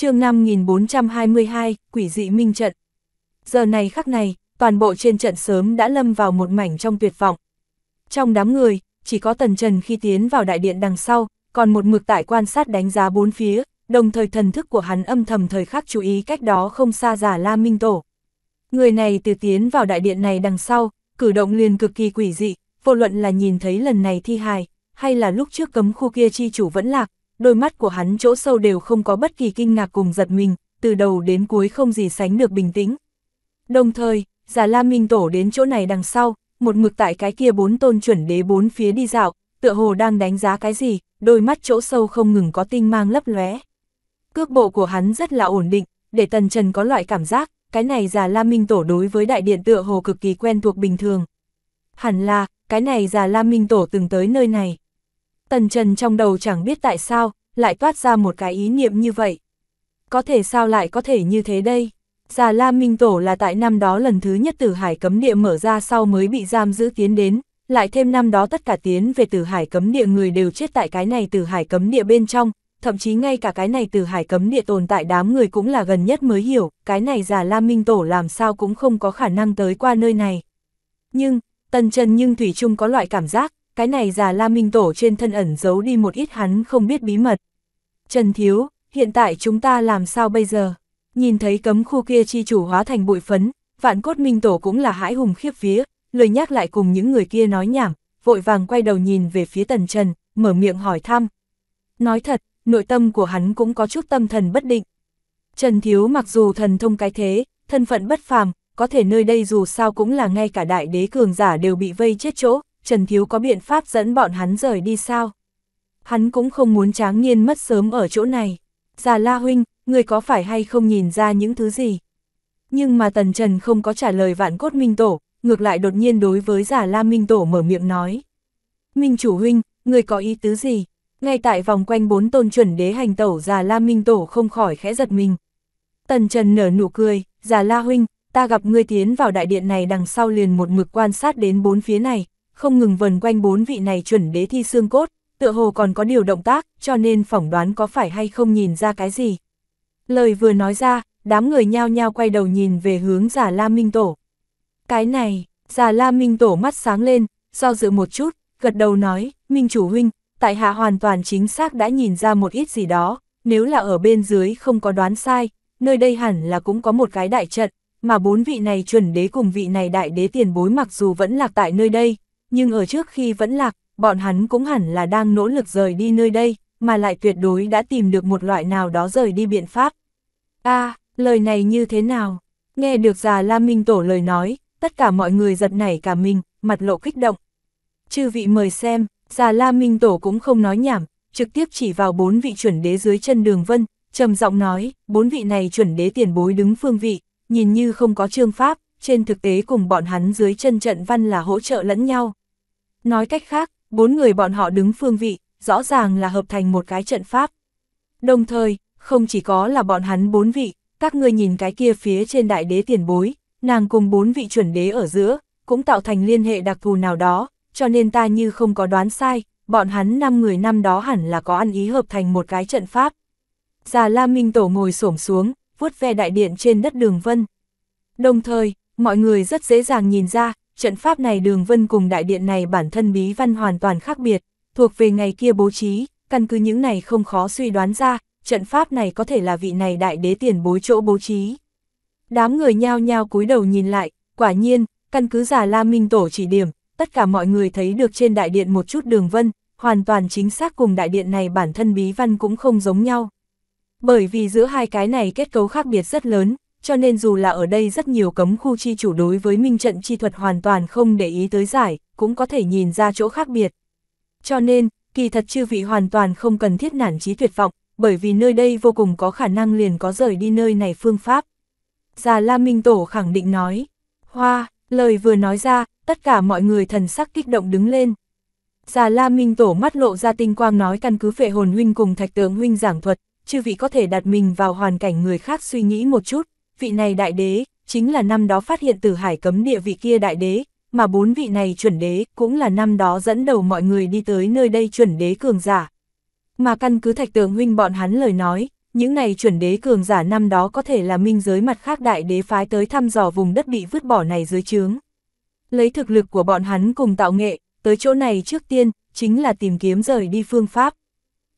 chương 5422, quỷ dị minh trận. Giờ này khắc này, toàn bộ trên trận sớm đã lâm vào một mảnh trong tuyệt vọng. Trong đám người, chỉ có tần trần khi tiến vào đại điện đằng sau, còn một mực tại quan sát đánh giá bốn phía, đồng thời thần thức của hắn âm thầm thời khắc chú ý cách đó không xa giả La Minh Tổ. Người này từ tiến vào đại điện này đằng sau, cử động liền cực kỳ quỷ dị, vô luận là nhìn thấy lần này thi hài, hay là lúc trước cấm khu kia chi chủ vẫn lạc, đôi mắt của hắn chỗ sâu đều không có bất kỳ kinh ngạc cùng giật mình, từ đầu đến cuối không gì sánh được bình tĩnh. Đồng thời, giả La Minh Tổ đến chỗ này đằng sau, một mực tại cái kia bốn tôn chuẩn đế bốn phía đi dạo, tựa hồ đang đánh giá cái gì, đôi mắt chỗ sâu không ngừng có tinh mang lấp lóe. Cước bộ của hắn rất là ổn định, để Tần Trần có loại cảm giác, cái này già La Minh Tổ đối với đại điện tựa hồ cực kỳ quen thuộc bình thường. Hẳn là, cái này già La Minh Tổ từng tới nơi này. Tần Trần trong đầu chẳng biết tại sao, lại toát ra một cái ý niệm như vậy. Có thể sao lại có thể như thế đây? Già La Minh Tổ là tại năm đó lần thứ nhất tử hải cấm địa mở ra sau mới bị giam giữ tiến đến, lại thêm năm đó tất cả tiến về tử hải cấm địa người đều chết tại cái này tử hải cấm địa bên trong, thậm chí ngay cả cái này tử hải cấm địa tồn tại đám người cũng là gần nhất mới hiểu, cái này già La Minh Tổ làm sao cũng không có khả năng tới qua nơi này. Nhưng, Tần Trần nhưng Thủy Trung có loại cảm giác, cái này già La Minh Tổ trên thân ẩn giấu đi một ít hắn không biết bí mật. Trần Thiếu, hiện tại chúng ta làm sao bây giờ? Nhìn thấy cấm khu kia chi chủ hóa thành bụi phấn, vạn cốt minh tổ cũng là hãi hùng khiếp vía, lời nhắc lại cùng những người kia nói nhảm, vội vàng quay đầu nhìn về phía tần trần, mở miệng hỏi thăm. Nói thật, nội tâm của hắn cũng có chút tâm thần bất định. Trần Thiếu mặc dù thần thông cái thế, thân phận bất phàm, có thể nơi đây dù sao cũng là ngay cả đại đế cường giả đều bị vây chết chỗ, Trần Thiếu có biện pháp dẫn bọn hắn rời đi sao? Hắn cũng không muốn tráng nhiên mất sớm ở chỗ này. Già La Huynh, người có phải hay không nhìn ra những thứ gì? Nhưng mà Tần Trần không có trả lời vạn cốt minh tổ, ngược lại đột nhiên đối với giả La Minh Tổ mở miệng nói. Minh chủ huynh, người có ý tứ gì? Ngay tại vòng quanh bốn tôn chuẩn đế hành tẩu giả La Minh Tổ không khỏi khẽ giật mình. Tần Trần nở nụ cười, giả La huynh, ta gặp ngươi tiến vào đại điện này đằng sau liền một mực quan sát đến bốn phía này, không ngừng vần quanh bốn vị này chuẩn đế thi xương cốt, tựa hồ còn có điều động tác, cho nên phỏng đoán có phải hay không nhìn ra cái gì. Lời vừa nói ra, đám người nhao nhao quay đầu nhìn về hướng giả La Minh Tổ. Cái này, giả La Minh Tổ mắt sáng lên, do dự một chút, gật đầu nói, Minh chủ huynh, tại hạ hoàn toàn chính xác đã nhìn ra một ít gì đó, nếu là ở bên dưới không có đoán sai, nơi đây hẳn là cũng có một cái đại trận, mà bốn vị này chuẩn đế cùng vị này đại đế tiền bối mặc dù vẫn lạc tại nơi đây, nhưng ở trước khi vẫn lạc, bọn hắn cũng hẳn là đang nỗ lực rời đi nơi đây, mà lại tuyệt đối đã tìm được một loại nào đó rời đi biện pháp. a à, lời này như thế nào? Nghe được già La Minh Tổ lời nói, tất cả mọi người giật nảy cả mình, mặt lộ kích động. Chư vị mời xem, già La Minh Tổ cũng không nói nhảm, trực tiếp chỉ vào bốn vị chuẩn đế dưới chân đường vân, trầm giọng nói, bốn vị này chuẩn đế tiền bối đứng phương vị, nhìn như không có trương pháp, trên thực tế cùng bọn hắn dưới chân trận văn là hỗ trợ lẫn nhau. Nói cách khác, bốn người bọn họ đứng phương vị, rõ ràng là hợp thành một cái trận pháp. Đồng thời, không chỉ có là bọn hắn bốn vị, các ngươi nhìn cái kia phía trên đại đế tiền bối, nàng cùng bốn vị chuẩn đế ở giữa, cũng tạo thành liên hệ đặc thù nào đó, cho nên ta như không có đoán sai, bọn hắn năm người năm đó hẳn là có ăn ý hợp thành một cái trận pháp. Già La Minh Tổ ngồi xổm xuống, vuốt ve đại điện trên đất đường vân. Đồng thời, mọi người rất dễ dàng nhìn ra, trận pháp này đường vân cùng đại điện này bản thân bí văn hoàn toàn khác biệt, thuộc về ngày kia bố trí, căn cứ những này không khó suy đoán ra, trận pháp này có thể là vị này đại đế tiền bối chỗ bố trí. Đám người nhao nhao cúi đầu nhìn lại, quả nhiên, căn cứ giả La Minh Tổ chỉ điểm, tất cả mọi người thấy được trên đại điện một chút đường vân, hoàn toàn chính xác cùng đại điện này bản thân bí văn cũng không giống nhau. Bởi vì giữa hai cái này kết cấu khác biệt rất lớn, cho nên dù là ở đây rất nhiều cấm khu chi chủ đối với minh trận chi thuật hoàn toàn không để ý tới giải, cũng có thể nhìn ra chỗ khác biệt. Cho nên, kỳ thật chư vị hoàn toàn không cần thiết nản trí tuyệt vọng, bởi vì nơi đây vô cùng có khả năng liền có rời đi nơi này phương pháp. Già La Minh Tổ khẳng định nói, hoa, lời vừa nói ra, tất cả mọi người thần sắc kích động đứng lên. Già La Minh Tổ mắt lộ ra tinh quang nói căn cứ về hồn huynh cùng thạch tượng huynh giảng thuật, chư vị có thể đặt mình vào hoàn cảnh người khác suy nghĩ một chút, vị này đại đế, chính là năm đó phát hiện tử hải cấm địa vị kia đại đế, mà bốn vị này chuẩn đế cũng là năm đó dẫn đầu mọi người đi tới nơi đây chuẩn đế cường giả. Mà căn cứ thạch tường huynh bọn hắn lời nói, những này chuẩn đế cường giả năm đó có thể là minh giới mặt khác đại đế phái tới thăm dò vùng đất bị vứt bỏ này dưới trướng. Lấy thực lực của bọn hắn cùng tạo nghệ, tới chỗ này trước tiên, chính là tìm kiếm rời đi phương pháp.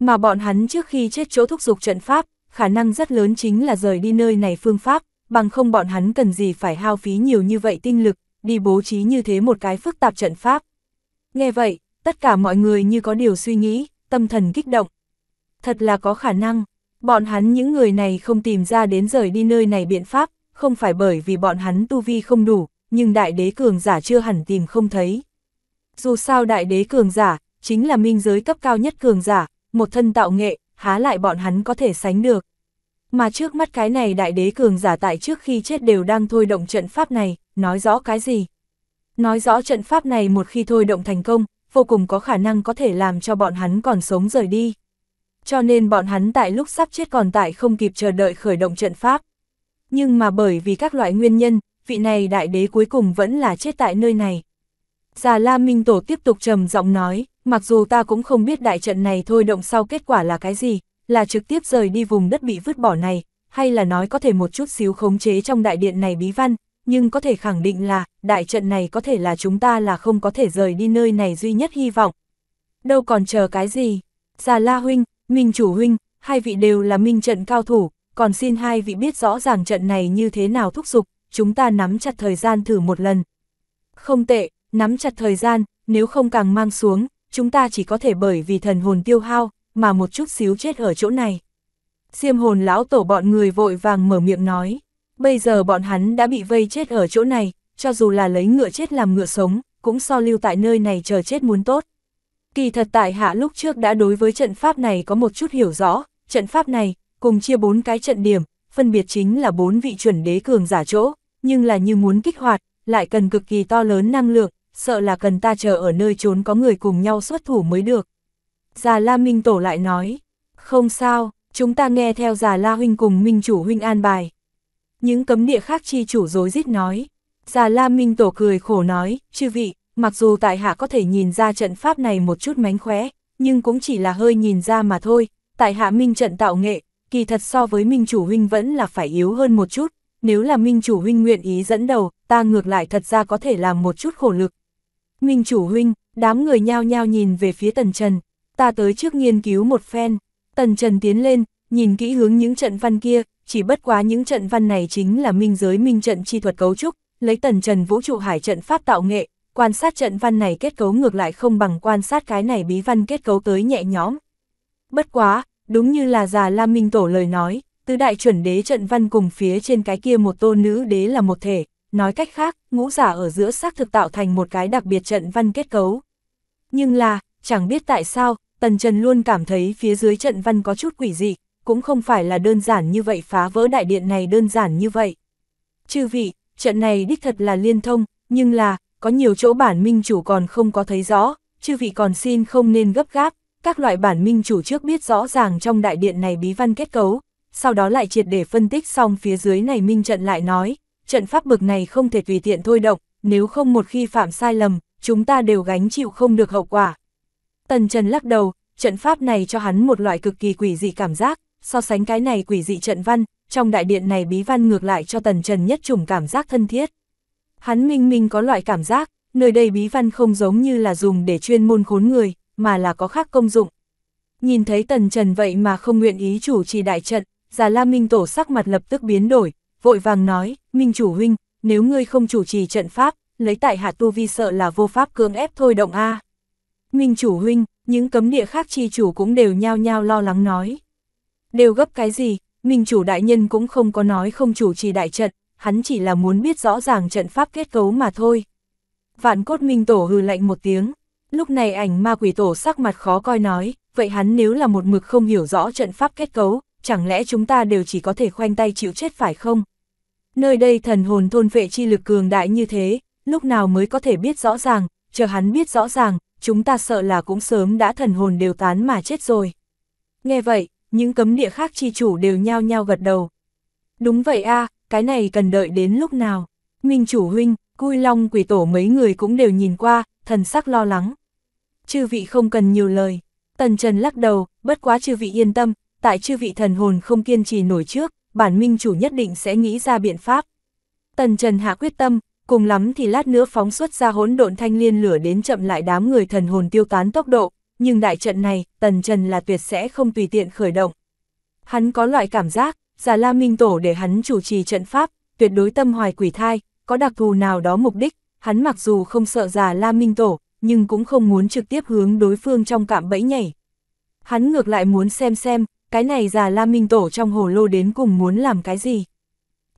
Mà bọn hắn trước khi chết chỗ thúc dục trận pháp, khả năng rất lớn chính là rời đi nơi này phương pháp, bằng không bọn hắn cần gì phải hao phí nhiều như vậy tinh lực, đi bố trí như thế một cái phức tạp trận pháp. Nghe vậy, tất cả mọi người như có điều suy nghĩ, tâm thần kích động. Thật là có khả năng, bọn hắn những người này không tìm ra đến rời đi nơi này biện pháp, không phải bởi vì bọn hắn tu vi không đủ, nhưng đại đế cường giả chưa hẳn tìm không thấy. Dù sao đại đế cường giả, chính là minh giới cấp cao nhất cường giả, một thân tạo nghệ, há lại bọn hắn có thể sánh được. Mà trước mắt cái này đại đế cường giả tại trước khi chết đều đang thôi động trận pháp này, nói rõ cái gì? Nói rõ trận pháp này một khi thôi động thành công, vô cùng có khả năng có thể làm cho bọn hắn còn sống rời đi. Cho nên bọn hắn tại lúc sắp chết còn tại không kịp chờ đợi khởi động trận pháp. Nhưng mà bởi vì các loại nguyên nhân, vị này đại đế cuối cùng vẫn là chết tại nơi này. Già La Minh Tổ tiếp tục trầm giọng nói, mặc dù ta cũng không biết đại trận này thôi động sau kết quả là cái gì, là trực tiếp rời đi vùng đất bị vứt bỏ này, hay là nói có thể một chút xíu khống chế trong đại điện này bí văn, nhưng có thể khẳng định là, đại trận này có thể là chúng ta là không có thể rời đi nơi này duy nhất hy vọng. Đâu còn chờ cái gì? Già La Huynh, Minh Chủ Huynh, hai vị đều là minh trận cao thủ, còn xin hai vị biết rõ ràng trận này như thế nào thúc giục, chúng ta nắm chặt thời gian thử một lần. Không tệ, nắm chặt thời gian, nếu không càng mang xuống, chúng ta chỉ có thể bởi vì thần hồn tiêu hao, mà một chút xíu chết ở chỗ này. Diêm hồn lão tổ bọn người vội vàng mở miệng nói, bây giờ bọn hắn đã bị vây chết ở chỗ này, cho dù là lấy ngựa chết làm ngựa sống, cũng so lưu tại nơi này chờ chết muốn tốt. Kỳ thật tại hạ lúc trước đã đối với trận pháp này có một chút hiểu rõ, trận pháp này, cùng chia bốn cái trận điểm, phân biệt chính là bốn vị chuẩn đế cường giả chỗ, nhưng là như muốn kích hoạt, lại cần cực kỳ to lớn năng lượng, sợ là cần ta chờ ở nơi trốn có người cùng nhau xuất thủ mới được. Già La Minh Tổ lại nói, không sao, chúng ta nghe theo Già La Huynh cùng Minh Chủ Huynh an bài. Những cấm địa khác chi chủ dối rít nói, Già La Minh Tổ cười khổ nói, chư vị, mặc dù tại hạ có thể nhìn ra trận pháp này một chút mánh khóe, nhưng cũng chỉ là hơi nhìn ra mà thôi, tại hạ Minh trận tạo nghệ, kỳ thật so với Minh Chủ Huynh vẫn là phải yếu hơn một chút, nếu là Minh Chủ Huynh nguyện ý dẫn đầu, ta ngược lại thật ra có thể làm một chút khổ lực. Minh Chủ Huynh, đám người nhao nhao nhìn về phía Tần Trần, ta tới trước nghiên cứu một phen, Tần Trần tiến lên, nhìn kỹ hướng những trận văn kia, chỉ bất quá những trận văn này chính là minh giới minh trận chi thuật cấu trúc, lấy Tần Trần vũ trụ hải trận pháp tạo nghệ, quan sát trận văn này kết cấu ngược lại không bằng quan sát cái này bí văn kết cấu tới nhẹ nhõm. Bất quá, đúng như là già Lam Minh Tổ lời nói, tứ đại chuẩn đế trận văn cùng phía trên cái kia một tôn nữ đế là một thể, nói cách khác, ngũ giả ở giữa xác thực tạo thành một cái đặc biệt trận văn kết cấu. Nhưng là, chẳng biết tại sao, Tần Trần luôn cảm thấy phía dưới trận văn có chút quỷ dị, cũng không phải là đơn giản như vậy phá vỡ đại điện này đơn giản như vậy. Chư vị, trận này đích thật là liên thông, nhưng là, có nhiều chỗ bản minh chủ còn không có thấy rõ, chư vị còn xin không nên gấp gáp, các loại bản minh chủ trước biết rõ ràng trong đại điện này bí văn kết cấu, sau đó lại triệt để phân tích xong phía dưới này minh trận lại nói, trận pháp bực này không thể tùy tiện thôi động, nếu không một khi phạm sai lầm, chúng ta đều gánh chịu không được hậu quả. Tần Trần lắc đầu, trận pháp này cho hắn một loại cực kỳ quỷ dị cảm giác, so sánh cái này quỷ dị trận văn, trong đại điện này bí văn ngược lại cho Tần Trần nhất trùng cảm giác thân thiết. Hắn minh minh có loại cảm giác, nơi đây bí văn không giống như là dùng để chuyên môn khốn người, mà là có khác công dụng. Nhìn thấy Tần Trần vậy mà không nguyện ý chủ trì đại trận, Già La Minh Tổ sắc mặt lập tức biến đổi, vội vàng nói, Minh chủ huynh, nếu ngươi không chủ trì trận pháp, lấy tại hạ tu vi sợ là vô pháp cưỡng ép thôi động A. Minh chủ huynh, những cấm địa khác chi chủ cũng đều nhao nhao lo lắng nói. Đều gấp cái gì, Minh chủ đại nhân cũng không có nói không chủ trì đại trận, hắn chỉ là muốn biết rõ ràng trận pháp kết cấu mà thôi. Vạn cốt Minh tổ hừ lạnh một tiếng, lúc này ảnh ma quỷ tổ sắc mặt khó coi nói, vậy hắn nếu là một mực không hiểu rõ trận pháp kết cấu, chẳng lẽ chúng ta đều chỉ có thể khoanh tay chịu chết phải không? Nơi đây thần hồn thôn vệ chi lực cường đại như thế, lúc nào mới có thể biết rõ ràng, chờ hắn biết rõ ràng, chúng ta sợ là cũng sớm đã thần hồn đều tán mà chết rồi. Nghe vậy, những cấm địa khác chi chủ đều nhao nhao gật đầu. Đúng vậy a cái này cần đợi đến lúc nào. Minh chủ huynh, cui long quỷ tổ mấy người cũng đều nhìn qua, thần sắc lo lắng. Chư vị không cần nhiều lời. Tần Trần lắc đầu, bất quá chư vị yên tâm, tại chư vị thần hồn không kiên trì nổi trước, bản minh chủ nhất định sẽ nghĩ ra biện pháp. Tần Trần hạ quyết tâm, cùng lắm thì lát nữa phóng xuất ra hỗn độn thanh liên lửa đến chậm lại đám người thần hồn tiêu tán tốc độ, nhưng đại trận này, Tần Trần là tuyệt sẽ không tùy tiện khởi động. Hắn có loại cảm giác, giả la minh tổ để hắn chủ trì trận pháp, tuyệt đối tâm hoài quỷ thai, có đặc thù nào đó mục đích, hắn mặc dù không sợ giả la minh tổ, nhưng cũng không muốn trực tiếp hướng đối phương trong cạm bẫy nhảy. Hắn ngược lại muốn xem xem, cái này già la minh tổ trong hồ lô đến cùng muốn làm cái gì.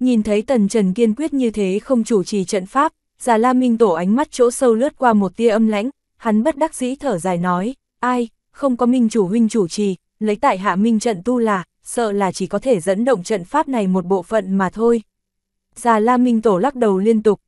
Nhìn thấy tần trần kiên quyết như thế không chủ trì trận pháp, già la minh tổ ánh mắt chỗ sâu lướt qua một tia âm lãnh, hắn bất đắc dĩ thở dài nói, ai, không có minh chủ huynh chủ trì, lấy tại hạ minh trận tu là, sợ là chỉ có thể dẫn động trận pháp này một bộ phận mà thôi. Già La Minh Tổ lắc đầu liên tục,